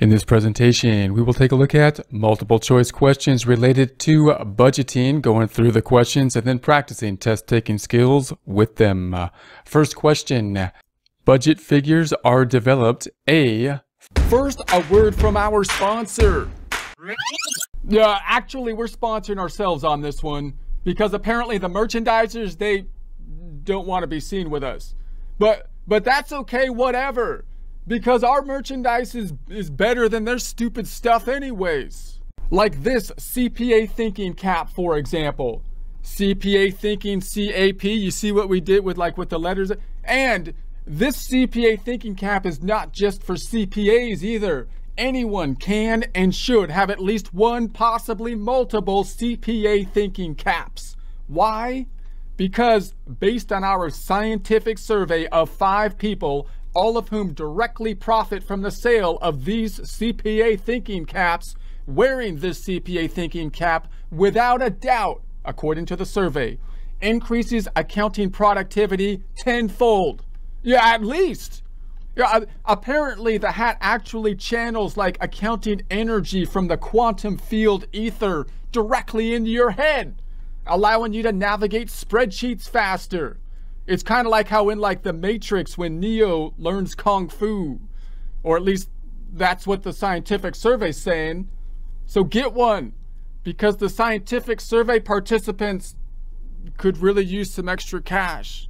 In this presentation, we will take a look at multiple choice questions related to budgeting, going through the questions and then practicing test taking skills with them. Uh, First question, budget figures are developed A. First, a word from our sponsor. Yeah, actually, we're sponsoring ourselves on this one because apparently the merchandisers they don't want to be seen with us. But but that's okay, whatever. Because our merchandise is, is better than their stupid stuff anyways. Like this CPA thinking cap, for example. CPA thinking CAP, you see what we did with like with the letters? And this CPA thinking cap is not just for CPAs either. Anyone can and should have at least one, possibly multiple CPA thinking caps. Why? Because based on our scientific survey of five people, all of whom directly profit from the sale of these CPA thinking caps, wearing this CPA thinking cap without a doubt, according to the survey, increases accounting productivity tenfold. Yeah, at least. Yeah, apparently the hat actually channels like accounting energy from the quantum field ether directly into your head, allowing you to navigate spreadsheets faster. It's kind of like how in like the Matrix when Neo learns kung fu, or at least that's what the scientific survey's saying. So get one because the scientific survey participants could really use some extra cash.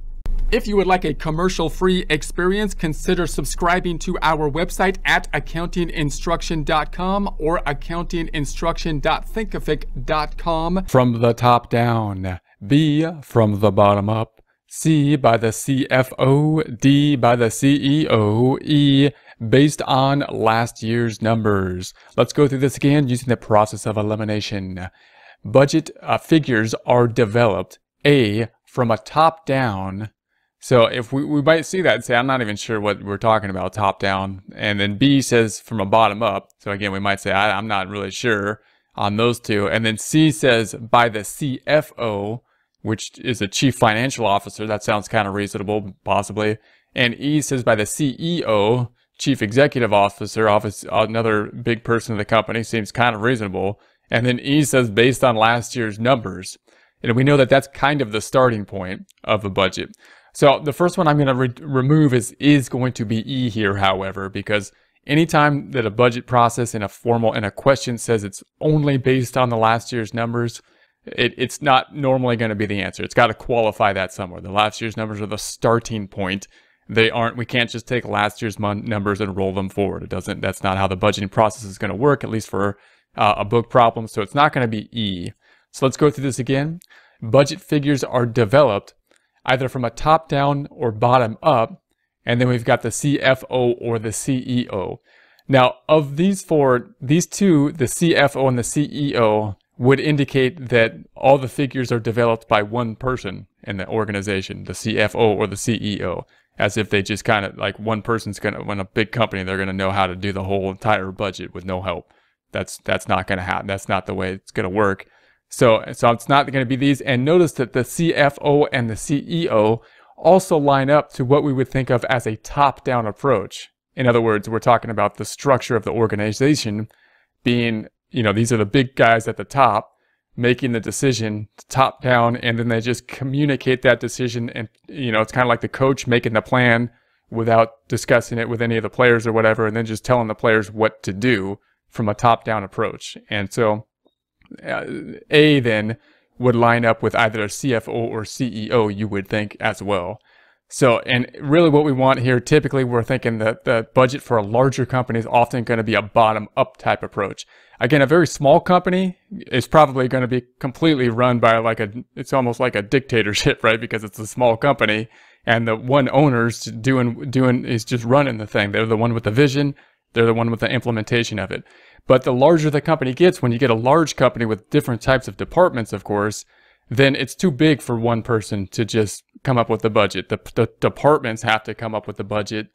If you would like a commercial-free experience, consider subscribing to our website at accountinginstruction.com or accountinginstruction.thinkific.com. From the top down. be From the bottom up. C by the CFO, D by the CEO, E based on last year's numbers. Let's go through this again using the process of elimination. Budget uh, figures are developed, A, from a top down. So if we, we might see that and say, I'm not even sure what we're talking about, top down. And then B says from a bottom up. So again, we might say, I, I'm not really sure on those two. And then C says by the CFO, which is a chief financial officer. That sounds kind of reasonable, possibly. And E says by the CEO, chief executive officer, office, another big person of the company, seems kind of reasonable. And then E says based on last year's numbers. And we know that that's kind of the starting point of a budget. So the first one I'm going to re remove is, is going to be E here, however, because anytime that a budget process in a formal, in a question says it's only based on the last year's numbers, it, it's not normally going to be the answer. It's got to qualify that somewhere. The last year's numbers are the starting point. They aren't, we can't just take last year's numbers and roll them forward. It doesn't, that's not how the budgeting process is going to work, at least for uh, a book problem. So it's not going to be E. So let's go through this again. Budget figures are developed either from a top down or bottom up. And then we've got the CFO or the CEO. Now, of these four, these two, the CFO and the CEO, would indicate that all the figures are developed by one person in the organization, the CFO or the CEO, as if they just kind of like one person's gonna, when a big company, they're gonna know how to do the whole entire budget with no help. That's that's not gonna happen. That's not the way it's gonna work. So so it's not gonna be these. And notice that the CFO and the CEO also line up to what we would think of as a top-down approach. In other words, we're talking about the structure of the organization being you know, these are the big guys at the top making the decision top down and then they just communicate that decision and you know it's kind of like the coach making the plan without discussing it with any of the players or whatever and then just telling the players what to do from a top down approach. And so uh, a then would line up with either a CFO or CEO you would think as well so, and really what we want here, typically we're thinking that the budget for a larger company is often going to be a bottom up type approach. Again, a very small company is probably going to be completely run by like a, it's almost like a dictatorship, right? Because it's a small company and the one owner's doing, doing, is just running the thing. They're the one with the vision. They're the one with the implementation of it. But the larger the company gets, when you get a large company with different types of departments, of course, then it's too big for one person to just come up with the budget. The, the departments have to come up with the budget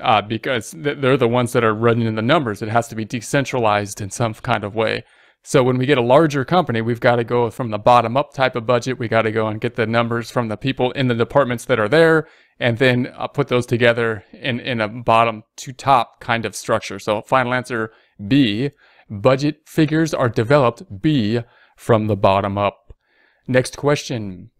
uh, because they're the ones that are running the numbers. It has to be decentralized in some kind of way. So when we get a larger company, we've got to go from the bottom up type of budget. We got to go and get the numbers from the people in the departments that are there and then uh, put those together in, in a bottom to top kind of structure. So final answer B, budget figures are developed B from the bottom up. Next question.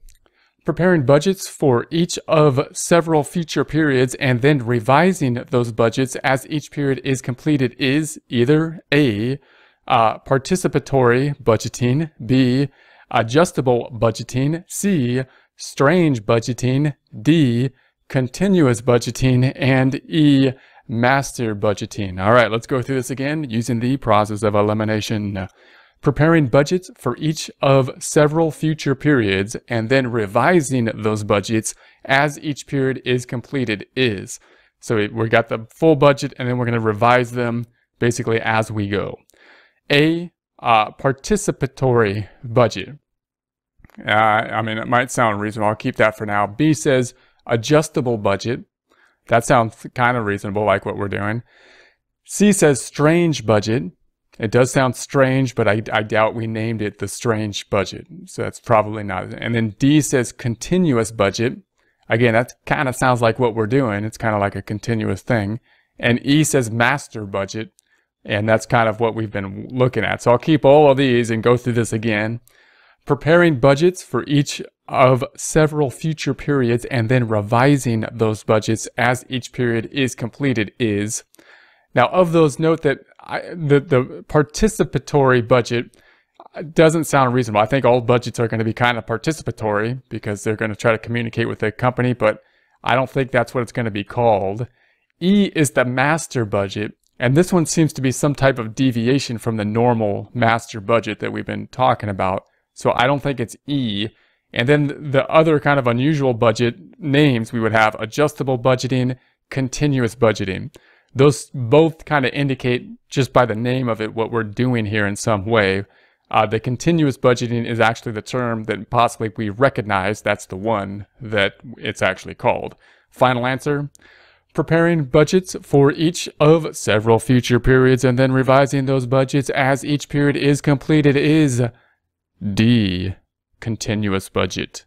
Preparing budgets for each of several future periods and then revising those budgets as each period is completed is either A, uh, participatory budgeting, B, adjustable budgeting, C, strange budgeting, D, continuous budgeting, and E, master budgeting. All right, let's go through this again using the process of elimination. Preparing budgets for each of several future periods and then revising those budgets as each period is completed is. So we got the full budget and then we're going to revise them basically as we go. A, uh, participatory budget. Uh, I mean, it might sound reasonable. I'll keep that for now. B says adjustable budget. That sounds kind of reasonable, like what we're doing. C says strange budget. It does sound strange, but I, I doubt we named it the strange budget. So that's probably not. And then D says continuous budget. Again, that kind of sounds like what we're doing. It's kind of like a continuous thing. And E says master budget. And that's kind of what we've been looking at. So I'll keep all of these and go through this again. Preparing budgets for each of several future periods and then revising those budgets as each period is completed is. Now, of those, note that I, the, the participatory budget uh, doesn't sound reasonable. I think all budgets are going to be kind of participatory because they're going to try to communicate with the company, but I don't think that's what it's going to be called. E is the master budget, and this one seems to be some type of deviation from the normal master budget that we've been talking about. So I don't think it's E. And then the other kind of unusual budget names we would have adjustable budgeting, continuous budgeting. Those both kind of indicate just by the name of it what we're doing here in some way. Uh, the continuous budgeting is actually the term that possibly we recognize that's the one that it's actually called. Final answer preparing budgets for each of several future periods and then revising those budgets as each period is completed is D. Continuous budget.